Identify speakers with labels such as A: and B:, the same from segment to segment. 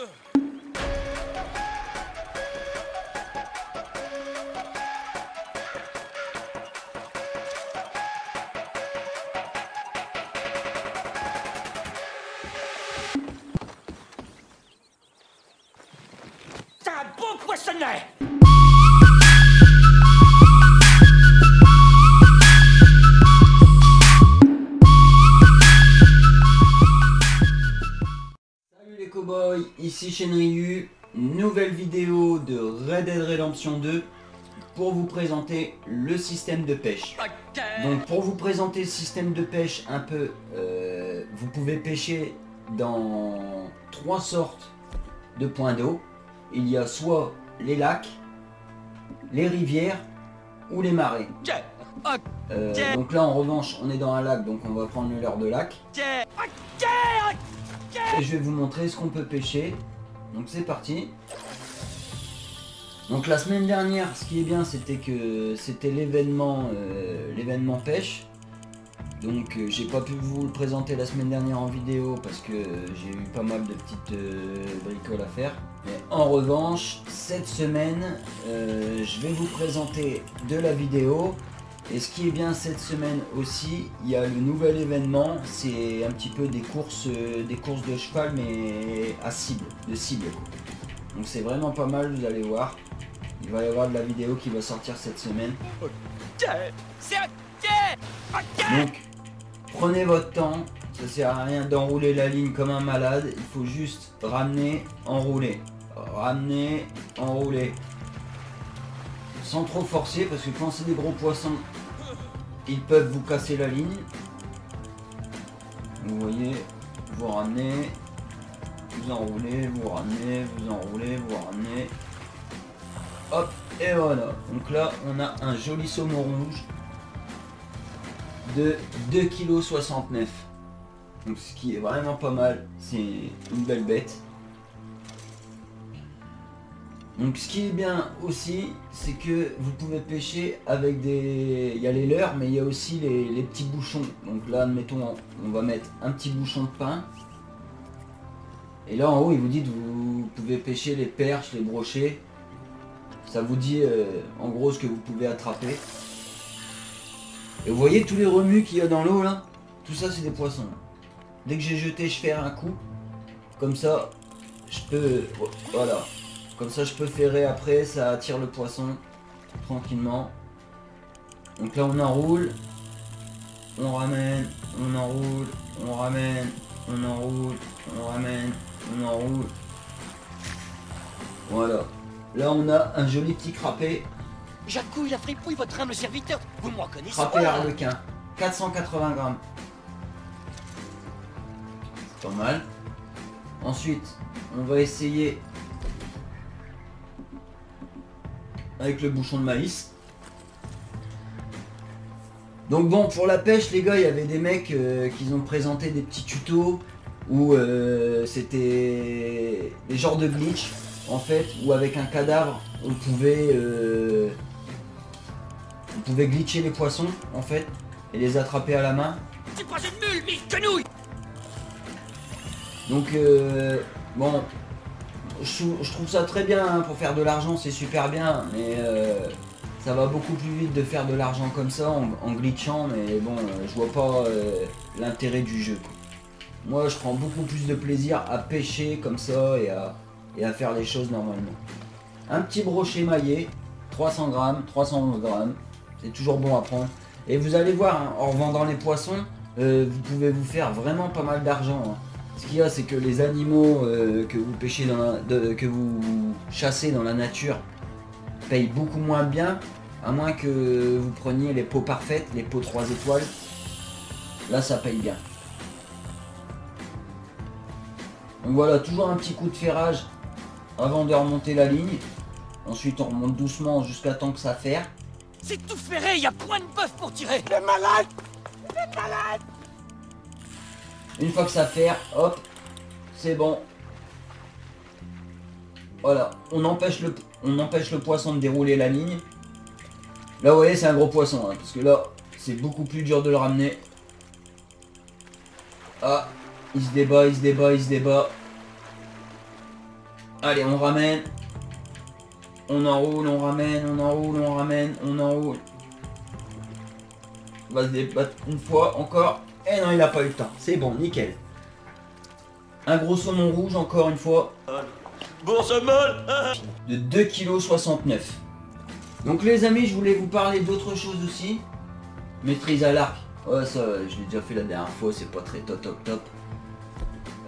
A: Ugh. Ici Shenryu, nouvelle vidéo de Red Dead Redemption 2 pour vous présenter le système de pêche. Donc pour vous présenter le système de pêche un peu, euh, vous pouvez pêcher dans trois sortes de points d'eau. Il y a soit les lacs, les rivières ou les marais. Euh, donc là en revanche on est dans un lac donc on va prendre le leurre de lac. Et je vais vous montrer ce qu'on peut pêcher. Donc c'est parti. Donc la semaine dernière, ce qui est bien, c'était que c'était l'événement euh, l'événement pêche. Donc euh, j'ai pas pu vous le présenter la semaine dernière en vidéo parce que j'ai eu pas mal de petites euh, bricoles à faire. Mais en revanche, cette semaine, je vais vous présenter de la vidéo. Et ce qui est bien cette semaine aussi, il y a le nouvel événement, c'est un petit peu des courses, euh, des courses de cheval mais à cible, de cible. Donc c'est vraiment pas mal, vous allez voir. Il va y avoir de la vidéo qui va sortir cette semaine. Donc prenez votre temps, ça sert à rien d'enrouler la ligne comme un malade, il faut juste ramener, enrouler. Ramener, enrouler. Sans trop forcer parce que quand c'est des gros poissons, ils peuvent vous casser la ligne. Vous voyez, vous ramenez, vous enroulez, vous ramenez, vous enroulez, vous ramenez. Hop, et voilà. Donc là, on a un joli saumon rouge de 2,69 kg. Donc ce qui est vraiment pas mal, c'est une belle bête. Donc ce qui est bien aussi, c'est que vous pouvez pêcher avec des... Il y a les leurres, mais il y a aussi les, petits bouchons. Donc là, admettons, on va mettre un petit bouchon de pain. Et là, en haut, il vous dit que vous pouvez pêcher les perches, les brochets. Ça vous dit euh, en gros ce que vous pouvez attraper. Et vous voyez tous les remus qu'il y a dans l'eau là? Tout ça, c'est des poissons. Dès que j'ai jeté, je fais un coup. Comme ça, je peux... Voilà. Comme ça je peux ferrer après, ça attire le poisson tranquillement. Donc là on enroule, on ramène, on enroule, on ramène, on enroule, on ramène, on enroule. Voilà. Là on a un joli petit crapé,
B: Jacouille, la fripouille, votre humble serviteur, vous me reconnaissez
A: crapé
B: pas
A: arlequin. 480 grammes. C'est pas mal. Ensuite, on va essayer avec le bouchon de maïs. Donc bon, pour la pêche, les gars, il y avait des mecs euh, qui ont présenté des petits tutos où euh, c'était des genres de glitch, en fait, où avec un cadavre, on pouvait, euh, on pouvait glitcher les poissons, en fait, et les attraper à la main.
B: C'est pas une mule, mille quenouilles
A: Donc euh, bon, je, trou- je trouve ça très bien hein, pour faire de l'argent, c'est super bien, mais euh, ça va beaucoup plus vite de faire de l'argent comme ça en, glitchant, mais bon, euh, je vois pas euh, l'intérêt du jeu. Moi, je prends beaucoup plus de plaisir à pêcher comme ça et à, faire les choses normalement. Un petit brochet maillé, 300 grammes, 311 grammes, c'est toujours bon à prendre. Et vous allez voir, hein, en revendant les poissons, vous pouvez vous faire vraiment pas mal d'argent. hein. Ce qu'il y a, c'est que les animaux euh, que vous pêchez dans la- de- que vous chassez dans la nature payent beaucoup moins bien, à moins que vous preniez les pots parfaites, les pots 3 étoiles. Là, ça paye bien. Donc voilà, toujours un petit coup de ferrage avant de remonter la ligne. Ensuite, on remonte doucement jusqu'à temps que ça ferre.
B: C'est tout ferré, y a point de bœuf pour tirer
A: Une fois que ça ferre, hop, c'est bon. Voilà, on empêche, le, on empêche le poisson de dérouler la ligne. Là, vous voyez, c'est un gros poisson, hein, parce que là, c'est beaucoup plus dur de le ramener. Ah, il se débat, il se débat, il se débat. Allez, on ramène. On enroule, on ramène, on enroule, on ramène, on enroule. On va se débattre une fois encore. Eh non, il a pas eu le temps. C'est bon, nickel. Un gros saumon rouge encore une fois.
B: Bourse
A: de 2,69 kg. Donc les amis, je voulais vous parler d'autre chose aussi. Maîtrise à l'arc. Ouais, ça, je l'ai déjà fait la dernière fois, c'est pas très top top top.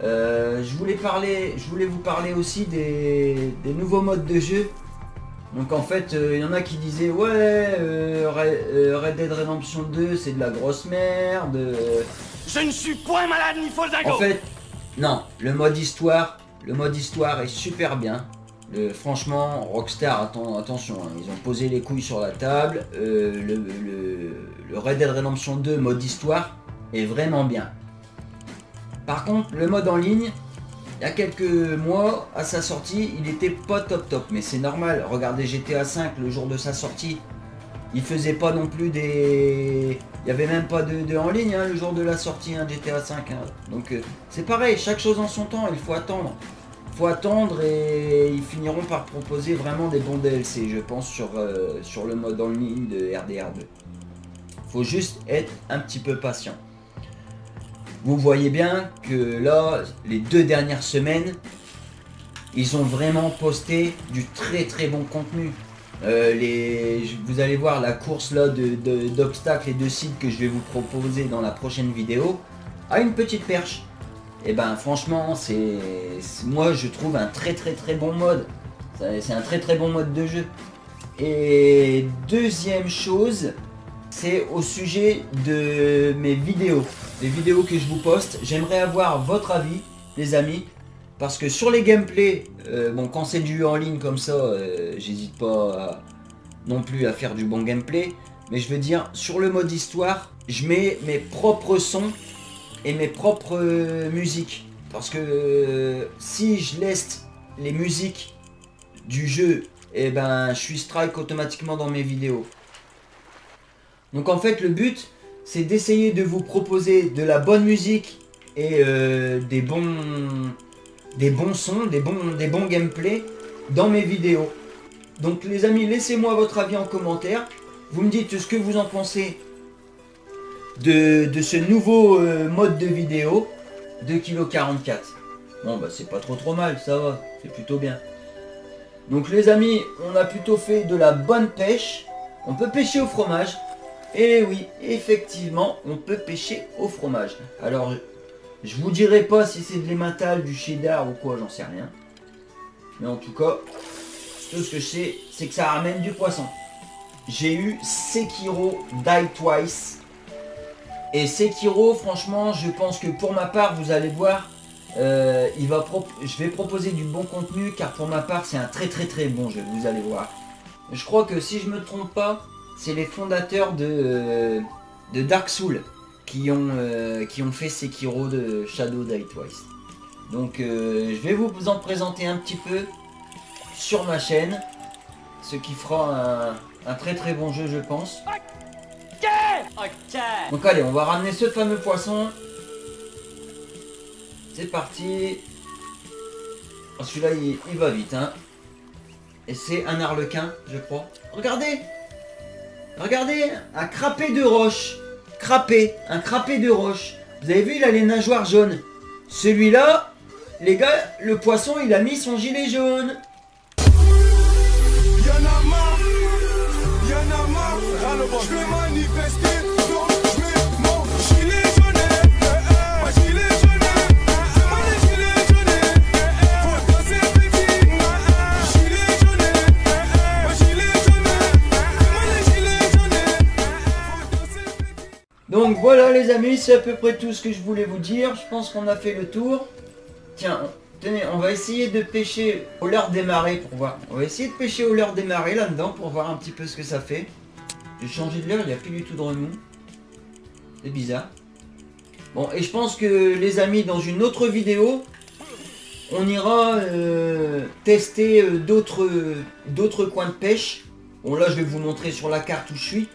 A: Euh, je voulais parler, je voulais vous parler aussi des, des nouveaux modes de jeu. Donc en fait, euh, il y en a qui disaient ouais, euh, Red, euh, Red Dead Redemption 2 c'est de la grosse merde. euh.
B: Je ne suis point malade ni folle
A: En fait, non, le mode histoire, le mode histoire est super bien. Le- franchement, Rockstar, atten- attention, hein, ils ont posé les couilles sur la table. Euh, le, le- le Red Dead Redemption 2 mode histoire est vraiment bien. Par contre, le mode en ligne, il y a quelques mois, à sa sortie, il était pas top top. Mais c'est normal, regardez GTA 5 le jour de sa sortie. Il faisait pas non plus des... Il y avait même pas de, de en ligne hein, le jour de la sortie hein, GTA 5. hein. Donc euh, c'est pareil, chaque chose en son temps, il faut attendre. Il faut attendre et ils finiront par proposer vraiment des bons DLC, je pense, sur, euh, sur le mode en ligne de RDR2. Faut juste être un petit peu patient. Vous voyez bien que là, les deux dernières semaines, ils ont vraiment posté du très très bon contenu. Euh, vous allez voir la course là de- de- d'obstacles et de sites que je vais vous proposer dans la prochaine vidéo a une petite perche. Et ben franchement c'est moi je trouve un très très très bon mode. C'est un très très bon mode de jeu. Et deuxième chose, c'est au sujet de mes vidéos. Les vidéos que je vous poste, j'aimerais avoir votre avis, les amis. Parce que sur les gameplays, euh, bon quand c'est du en ligne comme ça, euh, j'hésite pas non plus à faire du bon gameplay. Mais je veux dire, sur le mode histoire, je mets mes propres sons et mes propres euh, musiques. Parce que si je laisse les musiques du jeu, et ben je suis strike automatiquement dans mes vidéos. Donc en fait le but c'est d'essayer de vous proposer de la bonne musique et euh, des bons sons, des bons, des gameplays dans mes vidéos. Donc les amis, laissez-moi votre avis en commentaire. Vous me dites ce que vous en pensez de, de ce nouveau euh, mode de vidéo 2,44 kg. Bon bah c'est pas trop trop mal, ça va, c'est plutôt bien. Donc les amis, on a plutôt fait de la bonne pêche. On peut pêcher au fromage. Et oui, effectivement, on peut pêcher au fromage. Alors, je vous dirai pas si c'est de l'emmental, du cheddar ou quoi, j'en sais rien. Mais en tout cas, tout ce que je sais, c'est que ça ramène du poisson. J'ai eu Sekiro Die Twice. Et Sekiro, franchement, je pense que pour ma part, vous allez voir, euh, je vais proposer du bon contenu, car pour ma part, c'est un très très très bon jeu, vous allez voir. Je crois que si je me trompe pas, c'est les fondateurs de, euh, de Dark Souls qui ont, euh, qui ont fait Sekiro de Shadow Die Twice. Donc euh, je vais vous en présenter un petit peu sur ma chaîne, ce qui fera un, un très très bon jeu je pense. Donc allez, on va ramener ce fameux poisson. C'est parti. Oh, Celui-là, il, il va vite, hein. Et c'est un arlequin, je crois. Regardez Regardez Un crapé de roche. Crapé. Un crapé de roche. Vous avez vu, il a les nageoires jaunes. Celui-là, les gars, le poisson, il a mis son gilet jaune.
C: Donc
A: voilà les amis, c'est à peu près tout ce que je voulais vous dire. Je pense qu'on a fait le tour. Tiens, tenez, on va essayer de pêcher au leurre des marées pour voir. On va essayer de pêcher au leurre des là-dedans pour voir un petit peu ce que ça fait. J'ai changé de leurre, il n'y a plus du tout de remous. C'est bizarre. Bon, et je pense que les amis, dans une autre vidéo, on ira euh, tester euh, d'autres d'autres coins de pêche. Bon là, je vais vous montrer sur la carte où je suis.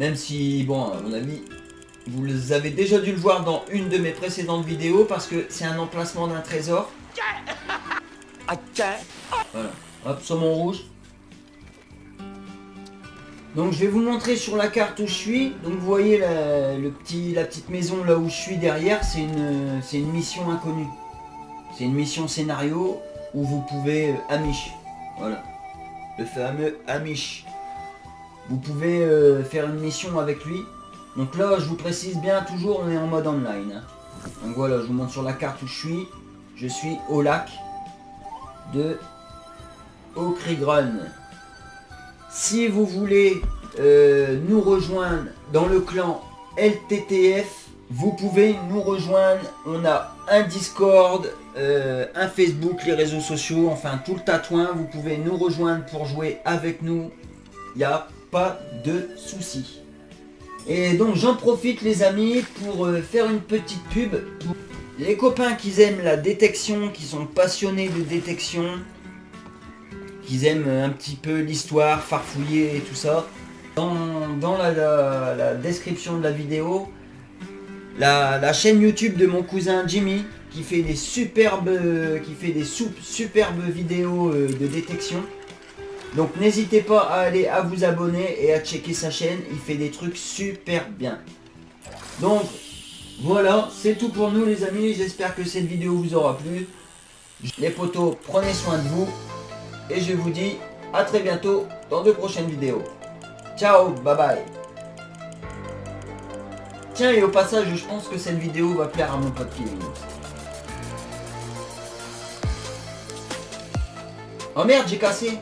A: Même si, bon, à mon avis, vous avez déjà dû le voir dans une de mes précédentes vidéos parce que c'est un emplacement d'un trésor. Voilà. Hop, saumon rouge. Donc je vais vous montrer sur la carte où je suis. Donc vous voyez la, le petit, la petite maison là où je suis derrière, c'est une, une mission inconnue. C'est une mission scénario où vous pouvez... euh, Amish. Voilà. Le fameux Amish. Vous pouvez euh, faire une mission avec lui. Donc là, je vous précise bien, toujours, on est en mode online. Donc voilà, je vous montre sur la carte où je suis. Je suis au lac de Okrigron. Si vous voulez euh, nous rejoindre dans le clan LTTF, vous pouvez nous rejoindre. On a un Discord, euh, un Facebook, les réseaux sociaux, enfin tout le tatouin. Vous pouvez nous rejoindre pour jouer avec nous. Il n'y a pas de souci. Et donc j'en profite les amis pour euh, faire une petite pub. Pour les copains qui aiment la détection, qui sont passionnés de détection, qui aiment un petit peu l'histoire, farfouiller et tout ça. Dans, la, description de la vidéo, la, chaîne YouTube de mon cousin Jimmy qui fait des superbes, qui fait des superbes vidéos euh, de détection. Donc n'hésitez pas à aller à vous abonner et à checker sa chaîne, il fait des trucs super bien. Donc voilà, c'est tout pour nous les amis, j'espère que cette vidéo vous aura plu. Les potos, prenez soin de vous et je vous dis à très bientôt dans de prochaines vidéos. Ciao, bye bye. Tiens et au passage, je pense que cette vidéo va plaire à mon pote Kevin. Oh merde, j'ai cassé